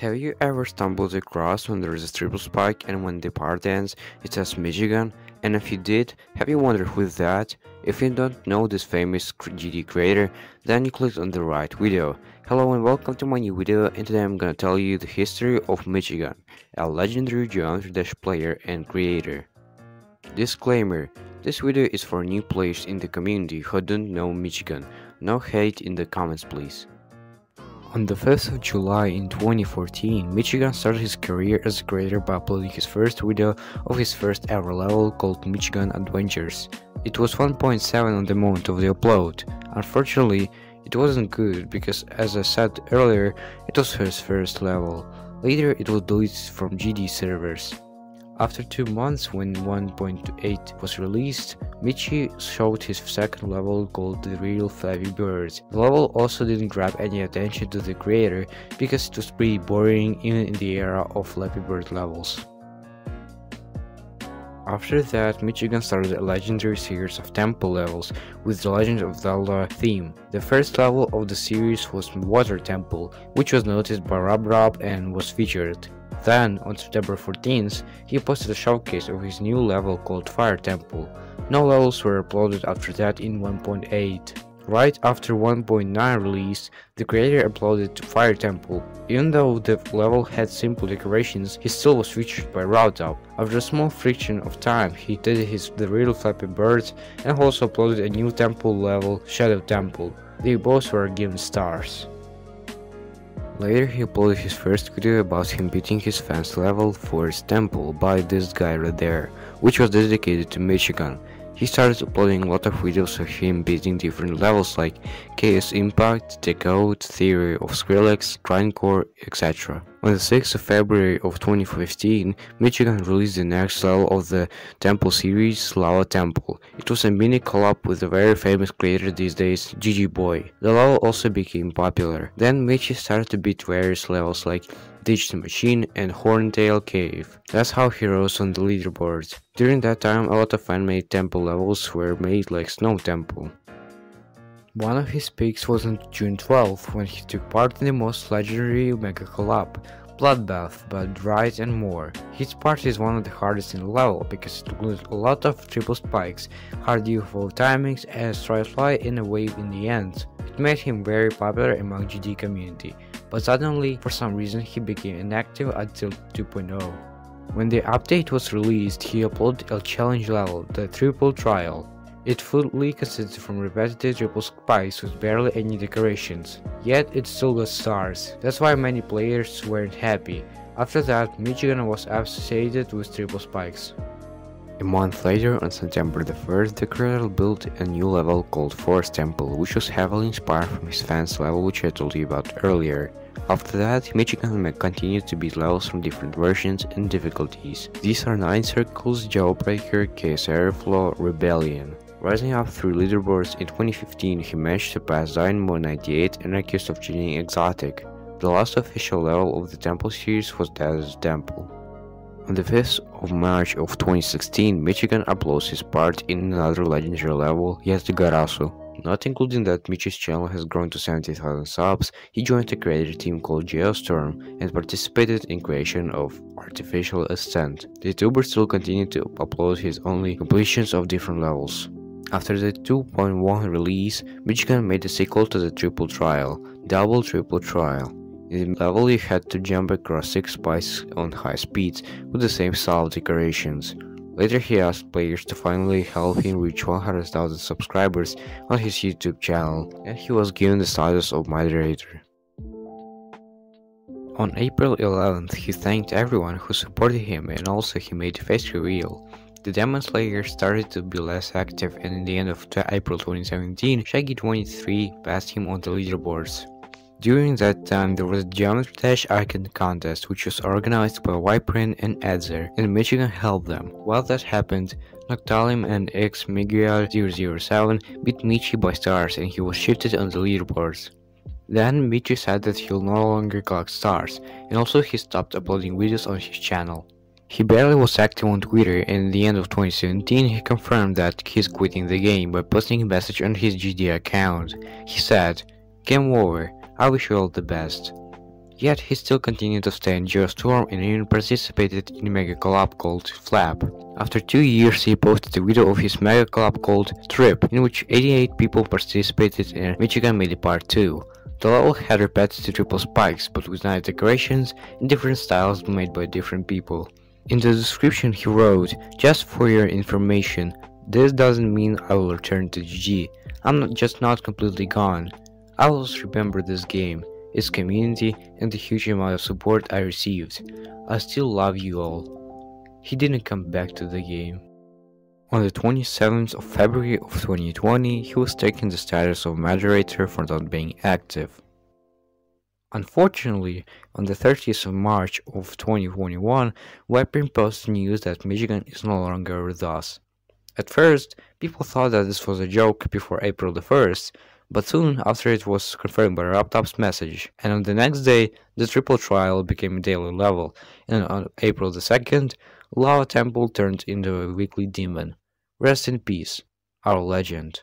Have you ever stumbled across when there is a triple spike and when the part ends it says Michigun? And if you did, have you wondered who is that? If you don't know this famous GD creator, then you clicked on the right video. Hello and welcome to my new video and today I'm gonna tell you the history of Michigun, a legendary Geometry Dash player and creator. Disclaimer, this video is for new players in the community who don't know Michigun. No hate in the comments please. On the 5th of July in 2014, Michigun started his career as a creator by uploading his first video of his first ever level called Michigun Adventures. It was 1.7 on the moment of the upload. Unfortunately, it wasn't good because as I said earlier, it was his first level. Later it was deleted from GD servers. After two months, when 1.8 was released, Michi showed his second level called The Real Flappy Bird. The level also didn't grab any attention to the creator because it was pretty boring even in the era of Flappy Bird levels. After that, Michigun started a legendary series of temple levels with the Legend of Zelda theme. The first level of the series was Water Temple, which was noticed by RobTop and was featured. Then, on September 14th, he posted a showcase of his new level called Fire Temple. No levels were uploaded after that in 1.8. Right after 1.9 release, the creator uploaded Fire Temple. Even though the level had simple decorations, he still was featured by RobTop. After a small friction of time, he did his The Real Flappy Birds and also uploaded a new temple level, Shadow Temple. They both were given stars. Later he uploaded his first video about him beating his fans level for his temple by this guy right there, which was dedicated to Michigun. He started uploading a lot of videos of him beating different levels like Chaos Impact, Decode, Theory of Skrillex, Grindcore, etc. On the 6th of February of 2015, Michigun released the next level of the Temple series, Lava Temple. It was a mini collab with the very famous creator these days, GG Boy. The level also became popular. Then Michi started to beat various levels like Digital Machine, and Horntail Cave. That's how he rose on the leaderboards. During that time, a lot of fan-made temple levels were made like Snow Temple. One of his peaks was on June 12th when he took part in the most legendary Mega Collab, Bloodbath, Bud Ride and more. His part is one of the hardest in the level because it includes a lot of triple spikes, hard UFO timings and fly in a wave in the end. It made him very popular among GD community but suddenly, for some reason, he became inactive until 2.0. When the update was released, he uploaded a challenge level, the Triple Trial. It fully consisted from repetitive triple spikes with barely any decorations, yet it still got stars. That's why many players weren't happy. After that, Michigun was associated with triple spikes. A month later, on September the 1st, the creator built a new level called Forest Temple, which was heavily inspired from his fans level which I told you about earlier. After that, Michigun continued to beat levels from different versions and difficulties. These are 9 Circles, Jawbreaker, Chaos Airflow, Rebellion. Rising up through leaderboards in 2015, he managed to pass Dynamo 98 and accused of cheating Exotic. The last official level of the Temple series was Desert Temple. On the 5th of March of 2016, Michigun uploads his part in another legendary level, Garasu. Not including that Michi's channel has grown to 70,000 subs, he joined a creator team called Geostorm and participated in creation of Artificial Ascent. The YouTuber still continued to upload his only completions of different levels. After the 2.1 release, Michigun made a sequel to the Triple Trial, Double Triple Trial. In the level you had to jump across 6 spikes on high speeds with the same style decorations. Later he asked players to finally help him reach 100,000 subscribers on his YouTube channel and he was given the status of moderator. On April 11th, he thanked everyone who supported him and also he made a face reveal. The Demon Slayer started to be less active and in the end of April 2017, Shaggy23 passed him on the leaderboards. During that time, there was a Geometry Dash Icon contest which was organized by Viprin and Etzer, and Michigun helped them. While that happened, Noctalim and X Miguel 007 beat Michi by stars and he was shifted on the leaderboards. Then Michi said that he'll no longer collect stars, and also he stopped uploading videos on his channel. He barely was active on Twitter and at the end of 2017 he confirmed that he's quitting the game by posting a message on his GD account. He said, Game over, I wish you all the best. Yet he still continued to stay in Geostorm and even participated in a mega collab called Flap. After two years he posted a video of his mega collab called Trip, in which 88 people participated in Michigun Made Part 2. The level had repetitive triple spikes, but with nice decorations in different styles made by different people. In the description he wrote, just for your information, this doesn't mean I will return to GG, I'm just not completely gone. I will remember this game, its community, and the huge amount of support I received. I still love you all. He didn't come back to the game. On the 27th of February of 2020, he was taking the status of moderator for not being active. Unfortunately, on the 30th of March of 2021, Viprin posted news that Michigun is no longer with us. At first, people thought that this was a joke before April the 1st, but soon after it was confirmed by RobTop's message, and on the next day, the triple trial became a daily level, and on April the 2nd, Lava Temple turned into a weekly demon. Rest in peace, our legend.